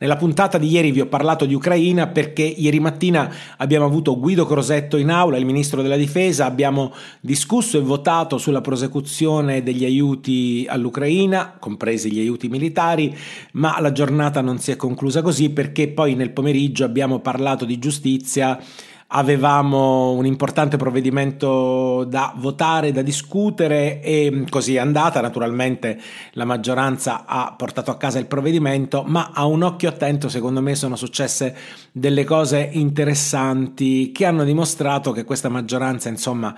Nella puntata di ieri vi ho parlato di Ucraina perché ieri mattina abbiamo avuto Guido Crosetto in aula, il ministro della difesa, abbiamo discusso e votato sulla prosecuzione degli aiuti all'Ucraina, compresi gli aiuti militari, ma la giornata non si è conclusa così perché poi nel pomeriggio abbiamo parlato di giustizia avevamo un importante provvedimento da votare, da discutere e così è andata. Naturalmente la maggioranza ha portato a casa il provvedimento, ma a un occhio attento secondo me sono successe delle cose interessanti che hanno dimostrato che questa maggioranza insomma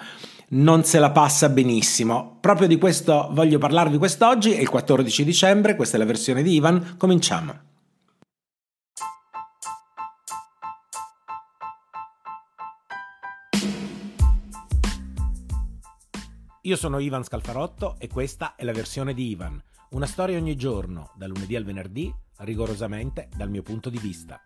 non se la passa benissimo. Proprio di questo voglio parlarvi quest'oggi, è il 14 dicembre, questa è la versione di Ivan, cominciamo. Io sono Ivan Scalfarotto e questa è la versione di Ivan, una storia ogni giorno, da lunedì al venerdì, rigorosamente dal mio punto di vista.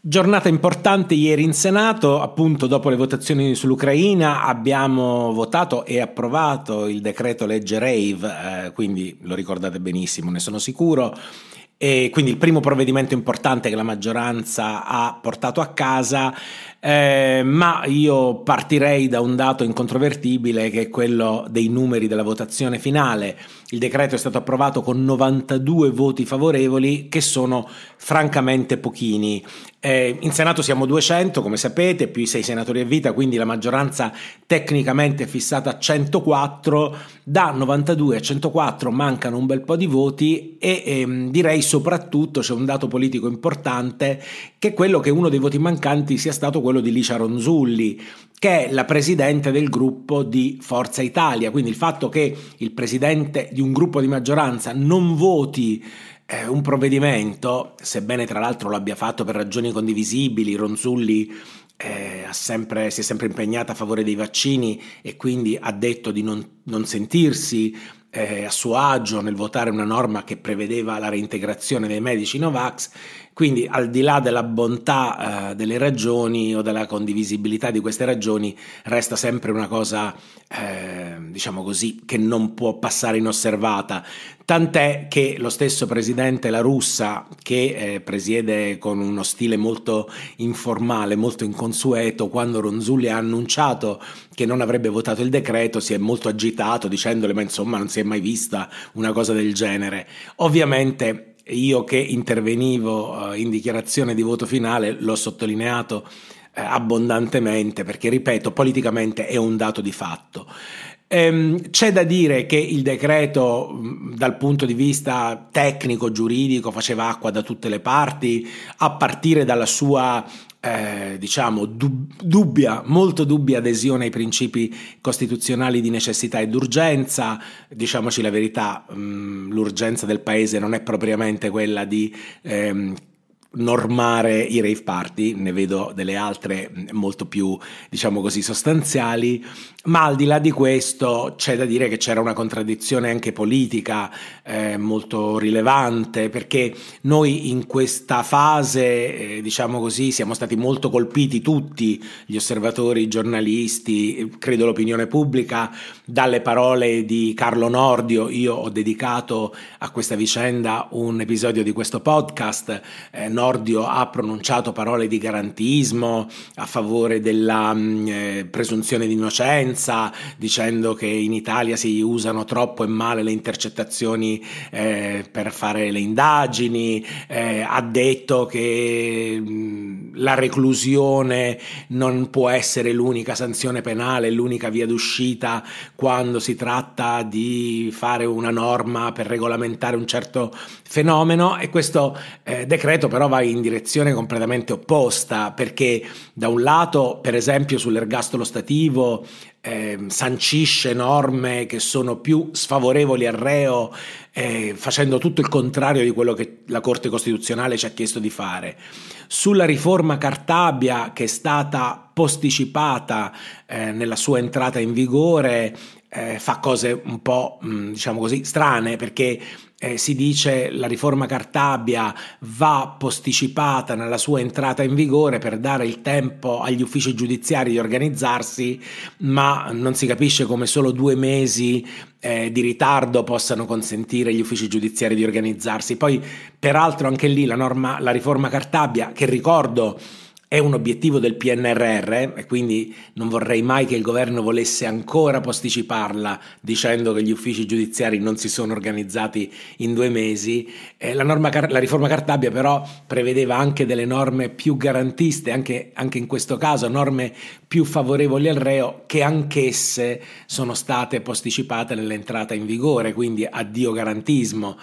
Giornata importante ieri in Senato, appunto dopo le votazioni sull'Ucraina abbiamo votato e approvato il decreto legge Rave, eh, quindi lo ricordate benissimo, ne sono sicuro. E quindi il primo provvedimento importante che la maggioranza ha portato a casa eh, ma io partirei da un dato incontrovertibile che è quello dei numeri della votazione finale. Il decreto è stato approvato con 92 voti favorevoli, che sono francamente pochini. Eh, in Senato siamo 200, come sapete, più i 6 senatori a vita, quindi la maggioranza tecnicamente è fissata a 104. Da 92 a 104 mancano un bel po' di voti e ehm, direi soprattutto c'è un dato politico importante che è quello che uno dei voti mancanti sia stato quello di Licia Ronzulli, che è la presidente del gruppo di Forza Italia. Quindi il fatto che il presidente di un gruppo di maggioranza non voti eh, un provvedimento, sebbene tra l'altro lo abbia fatto per ragioni condivisibili, Ronzulli eh, sempre, si è sempre impegnata a favore dei vaccini e quindi ha detto di non, non sentirsi eh, a suo agio nel votare una norma che prevedeva la reintegrazione dei medici Novax, quindi al di là della bontà eh, delle ragioni o della condivisibilità di queste ragioni, resta sempre una cosa, eh, diciamo così, che non può passare inosservata. Tant'è che lo stesso presidente La Russa, che eh, presiede con uno stile molto informale, molto inconsueto, quando Ronzulli ha annunciato che non avrebbe votato il decreto, si è molto agitato dicendole: Ma insomma, non si è mai vista una cosa del genere. Ovviamente io che intervenivo eh, in dichiarazione di voto finale l'ho sottolineato eh, abbondantemente perché, ripeto, politicamente è un dato di fatto. Ehm, c'è da dire che il decreto dal punto di vista tecnico, giuridico, faceva acqua da tutte le parti, a partire dalla sua eh, diciamo, dub- dubbia, molto dubbia adesione ai principi costituzionali di necessità ed urgenza. Diciamoci la verità, mh, l'urgenza del paese non è propriamente quella di ehm, normare i rave party, ne vedo delle altre molto più, diciamo così, sostanziali, ma al di là di questo c'è da dire che c'era una contraddizione anche politica eh, molto rilevante, perché noi in questa fase, eh, diciamo così, siamo stati molto colpiti tutti, gli osservatori, i giornalisti, credo l'opinione pubblica, dalle parole di Carlo Nordio. Io ho dedicato a questa vicenda un episodio di questo podcast. Eh, Nordio ha pronunciato parole di garantismo a favore della mm, eh, presunzione di innocenza, dicendo che in Italia si usano troppo e male le intercettazioni eh, per fare le indagini, eh, ha detto che mh, mm, la reclusione non può essere l'unica sanzione penale, l'unica via d'uscita quando si tratta di fare una norma per regolamentare un certo fenomeno. E questo eh, decreto però va in direzione completamente opposta perché da un lato per esempio sull'ergastolo stativo eh, sancisce norme che sono più sfavorevoli al reo eh, facendo tutto il contrario di quello che la Corte Costituzionale ci ha chiesto di fare. Sulla riforma Cartabia che è stata posticipata eh, nella sua entrata in vigore eh, fa cose un po', mh, diciamo così, strane perché eh, si dice la riforma Cartabia va posticipata nella sua entrata in vigore per dare il tempo agli uffici giudiziari di organizzarsi, ma non si capisce come solo due mesi eh, di ritardo possano consentire agli uffici giudiziari di organizzarsi. Poi, peraltro, anche lì la, norma, la riforma Cartabia, che ricordo è un obiettivo del PNRR e quindi non vorrei mai che il governo volesse ancora posticiparla dicendo che gli uffici giudiziari non si sono organizzati in due mesi. Eh, la, norma, la, riforma Cartabia però prevedeva anche delle norme più garantiste, anche, anche in questo caso norme più favorevoli al reo che anch'esse sono state posticipate nell'entrata in vigore, quindi addio garantismo.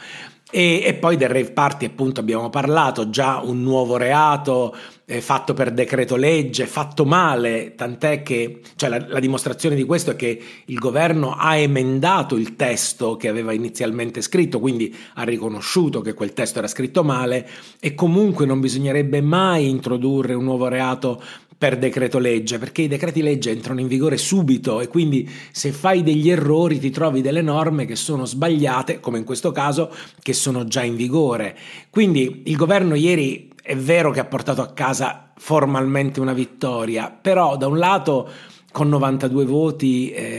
E, e, poi del rave party appunto abbiamo parlato, già un nuovo reato eh, fatto per decreto legge, fatto male, tant'è che cioè la, la, dimostrazione di questo è che il governo ha emendato il testo che aveva inizialmente scritto, quindi ha riconosciuto che quel testo era scritto male e comunque non bisognerebbe mai introdurre un nuovo reato per decreto legge, perché i decreti legge entrano in vigore subito e quindi se fai degli errori ti trovi delle norme che sono sbagliate, come in questo caso, che sono già in vigore. Quindi il governo ieri è vero che ha portato a casa formalmente una vittoria, però da un lato con 92 voti eh,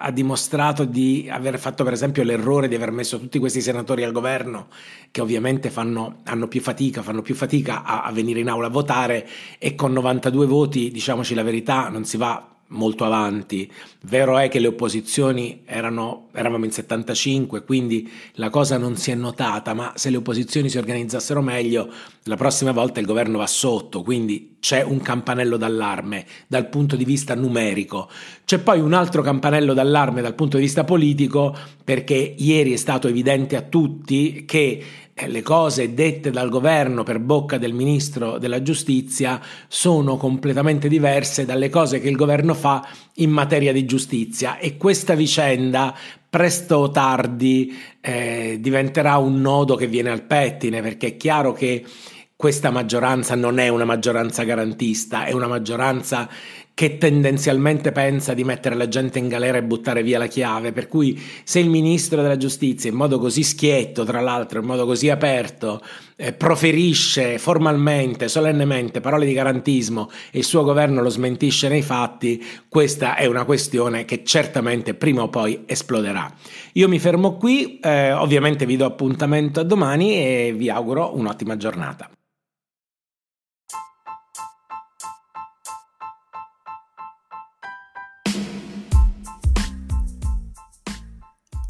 ha dimostrato di aver fatto per esempio l'errore di aver messo tutti questi senatori al governo che ovviamente fanno, hanno più fatica, fanno più fatica a, a venire in aula a votare e con 92 voti, diciamoci la verità, non si va molto avanti. Vero è che le opposizioni erano, eravamo in 75, quindi la cosa non si è notata, ma se le opposizioni si organizzassero meglio, la prossima volta il governo va sotto, quindi c'è un campanello d'allarme dal punto di vista numerico. C'è poi un altro campanello d'allarme dal punto di vista politico, perché ieri è stato evidente a tutti che le cose dette dal governo per bocca del ministro della giustizia sono completamente diverse dalle cose che il governo fa in materia di giustizia e questa vicenda presto o tardi eh, diventerà un nodo che viene al pettine perché è chiaro che questa maggioranza non è una maggioranza garantista, è una maggioranza che tendenzialmente pensa di mettere la gente in galera e buttare via la chiave, per cui se il ministro della giustizia in modo così schietto, tra l'altro in modo così aperto, eh, proferisce formalmente, solennemente parole di garantismo e il suo governo lo smentisce nei fatti, questa è una questione che certamente prima o poi esploderà. Io mi fermo qui, eh, ovviamente vi do appuntamento a domani e vi auguro un'ottima giornata.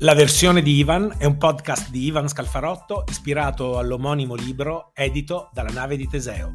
La versione di Ivan è un podcast di Ivan Scalfarotto ispirato all'omonimo libro edito dalla nave di Teseo.